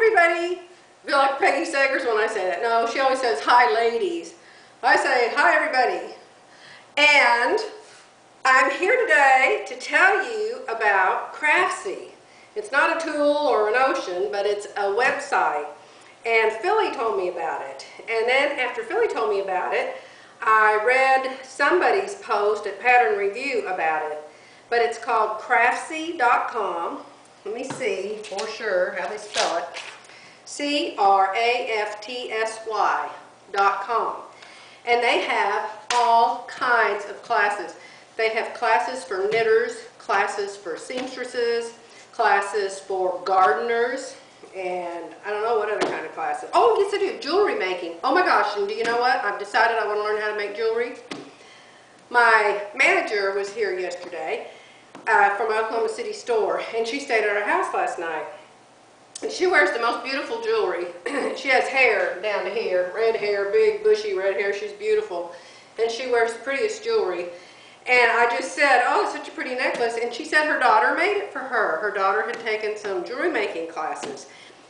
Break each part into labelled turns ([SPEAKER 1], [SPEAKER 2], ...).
[SPEAKER 1] everybody. Feel like Peggy Sagers when I say that. No, she always says, hi, ladies. I say, hi, everybody. And I'm here today to tell you about Craftsy. It's not a tool or a notion, but it's a website. And Philly told me about it. And then after Philly told me about it, I read somebody's post at Pattern Review about it. But it's called craftsy.com. Let me see for sure how they spell it. C-R-A-F-T-S-Y dot com. And they have all kinds of classes. They have classes for knitters, classes for seamstresses, classes for gardeners, and I don't know what other kind of classes. Oh, yes I do, jewelry making. Oh my gosh, and do you know what? I've decided I want to learn how to make jewelry. My manager was here yesterday uh, from Oklahoma City store, and she stayed at our house last night. And she wears the most beautiful jewelry. she has hair down to here, red hair, big bushy red hair. She's beautiful. And she wears the prettiest jewelry. And I just said, oh, it's such a pretty necklace. And she said her daughter made it for her. Her daughter had taken some jewelry making classes.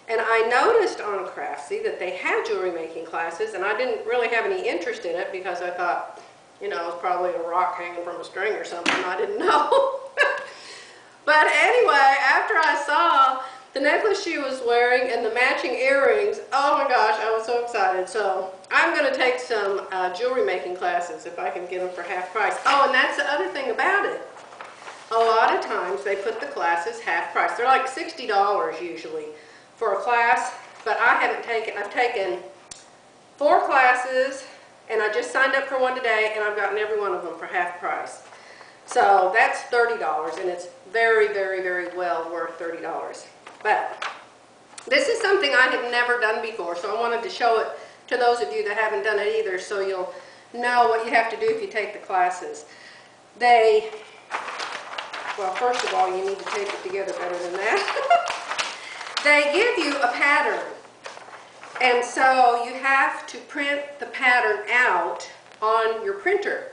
[SPEAKER 1] And I noticed on Craftsy that they had jewelry making classes, and I didn't really have any interest in it because I thought, you know, it's probably a rock hanging from a string or something. I didn't know. But anyway, after I saw the necklace she was wearing and the matching earrings, oh my gosh, I was so excited. So I'm going to take some uh, jewelry making classes if I can get them for half price. Oh, and that's the other thing about it. A lot of times they put the classes half price. They're like $60 usually for a class, but I haven't taken, I've taken four classes and I just signed up for one today and I've gotten every one of them for half price. So that's $30 and it's very, very, very well worth $30. But this is something I had never done before, so I wanted to show it to those of you that haven't done it either so you'll know what you have to do if you take the classes. They, well first of all you need to tape it together better than that. they give you a pattern. And so you have to print the pattern out on your printer.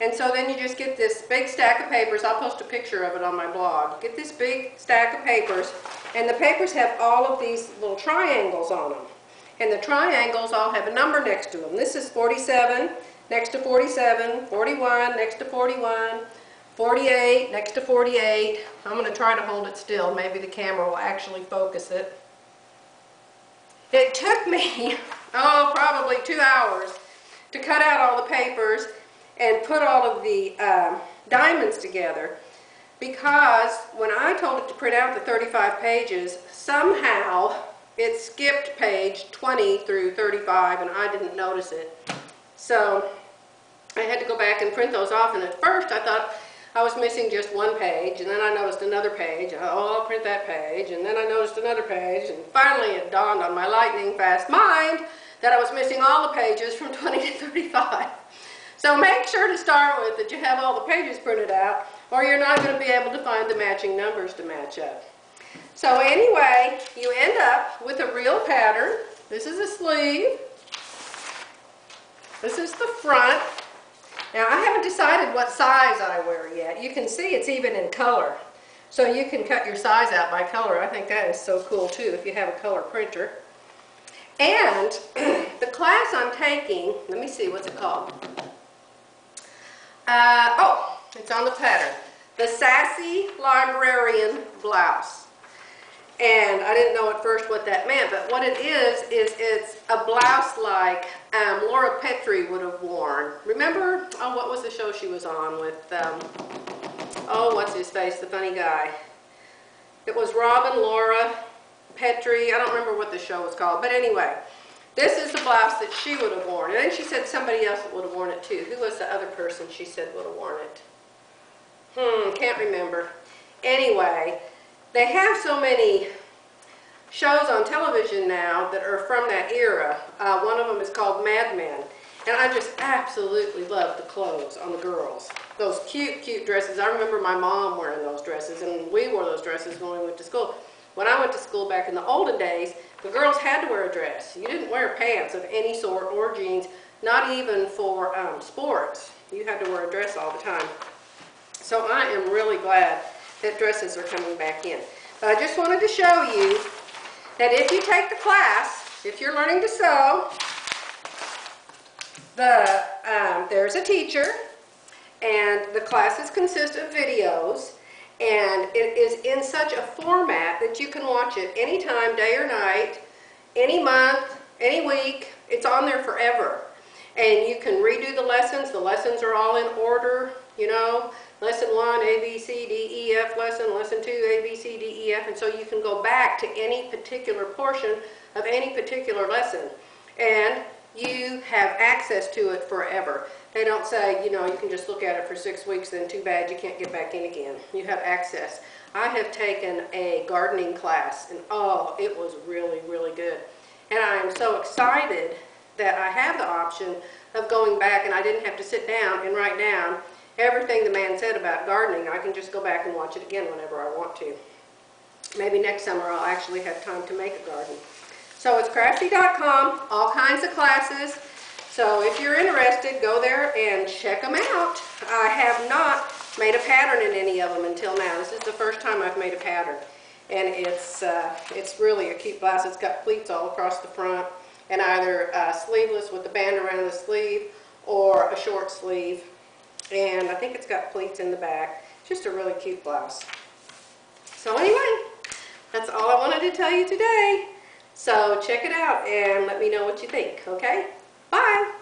[SPEAKER 1] And so then you just get this big stack of papers. I'll post a picture of it on my blog. Get this big stack of papers. And the papers have all of these little triangles on them. And the triangles all have a number next to them. This is 47, next to 47, 41, next to 41, 48, next to 48. I'm going to try to hold it still. Maybe the camera will actually focus it. It took me, oh, probably two hours to cut out all the papers and put all of the um, diamonds together because when I told it to print out the 35 pages, somehow it skipped page 20 through 35 and I didn't notice it. So I had to go back and print those off and at first I thought I was missing just one page, and then I noticed another page. Oh, I'll print that page, and then I noticed another page, and finally it dawned on my lightning fast mind that I was missing all the pages from 20 to 35. So make sure to start with that you have all the pages printed out, or you're not going to be able to find the matching numbers to match up. So anyway, you end up with a real pattern. This is a sleeve. This is the front. Now I haven't decided what size I wear yet. You can see it's even in color. So you can cut your size out by color. I think that is so cool too if you have a color printer. And the class I'm taking, let me see, what's it called? Uh, oh, it's on the pattern. The Sassy Librarian Blouse. And I didn't know at first what that meant, but what it is, is it's a blouse like um, Laura Petrie would have worn. Remember, oh, what was the show she was on with, um, oh, what's his face, the funny guy. It was Robin, Laura, Petrie, I don't remember what the show was called, but anyway, this is the blouse that she would have worn. And then she said somebody else would have worn it too. Who was the other person she said would have worn it? Hmm, can't remember. Anyway, they have so many shows on television now that are from that era. Uh, one of them is called Mad Men. And I just absolutely love the clothes on the girls. Those cute, cute dresses. I remember my mom wearing those dresses, and we wore those dresses when we went to school. When I went to school back in the olden days, the girls had to wear a dress. You didn't wear pants of any sort or jeans, not even for um, sports. You had to wear a dress all the time. So I am really glad that dresses are coming back in. But I just wanted to show you that if you take the class, if you're learning to sew, the, um, there's a teacher, and the classes consist of videos, and it is in such a format that you can watch it anytime, day or night, any month, any week. It's on there forever. And you can redo the lessons. The lessons are all in order, you know. Lesson one, A, B, C, D, E, F lesson. Lesson two, A, B, C, D, E, F. And so you can go back to any particular portion of any particular lesson. And you have access to it forever. They don't say, you know, you can just look at it for six weeks, then too bad, you can't get back in again. You have access. I have taken a gardening class, and oh, it was really, really good. And I am so excited that I have the option of going back, and I didn't have to sit down and write down everything the man said about gardening. I can just go back and watch it again whenever I want to. Maybe next summer I'll actually have time to make a garden. So it's craftsy.com, all kinds of classes. So if you're interested, go there and check them out. I have not made a pattern in any of them until now. This is the first time I've made a pattern. And it's, uh, it's really a cute blouse. It's got pleats all across the front and either uh, sleeveless with the band around the sleeve or a short sleeve. And I think it's got pleats in the back. Just a really cute blouse. So anyway, that's all I wanted to tell you today. So check it out and let me know what you think, okay? Bye!